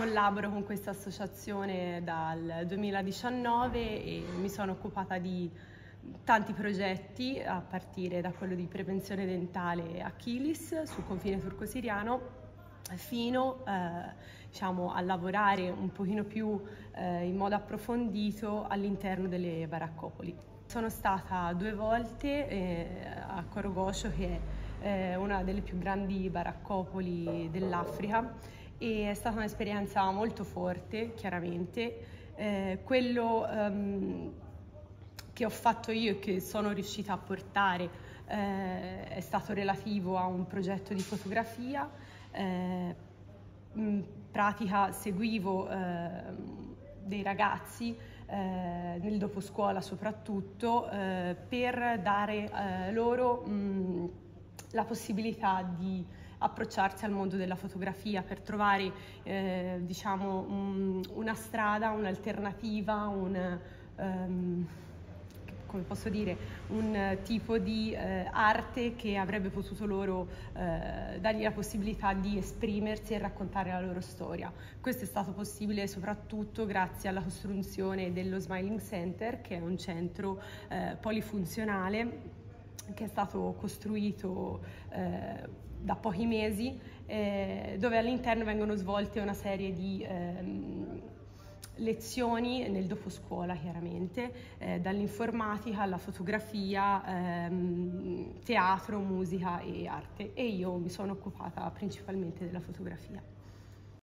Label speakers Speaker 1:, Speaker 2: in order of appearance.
Speaker 1: collaboro con questa associazione dal 2019 e mi sono occupata di tanti progetti a partire da quello di prevenzione dentale Achilles sul confine turco-siriano fino eh, diciamo, a lavorare un pochino più eh, in modo approfondito all'interno delle baraccopoli. Sono stata due volte eh, a Korogosho che è una delle più grandi baraccopoli dell'Africa e è stata un'esperienza molto forte, chiaramente. Eh, quello um, che ho fatto io e che sono riuscita a portare eh, è stato relativo a un progetto di fotografia. Eh, in pratica seguivo eh, dei ragazzi eh, nel doposcuola soprattutto eh, per dare eh, loro mh, la possibilità di approcciarsi al mondo della fotografia per trovare eh, diciamo, un, una strada, un'alternativa, un, um, come posso dire, un tipo di eh, arte che avrebbe potuto loro eh, dargli la possibilità di esprimersi e raccontare la loro storia. Questo è stato possibile soprattutto grazie alla costruzione dello Smiling Center, che è un centro eh, polifunzionale che è stato costruito eh, da pochi mesi, eh, dove all'interno vengono svolte una serie di ehm, lezioni nel dopo scuola chiaramente, eh, dall'informatica alla fotografia, ehm, teatro, musica e arte e io mi sono occupata principalmente della fotografia.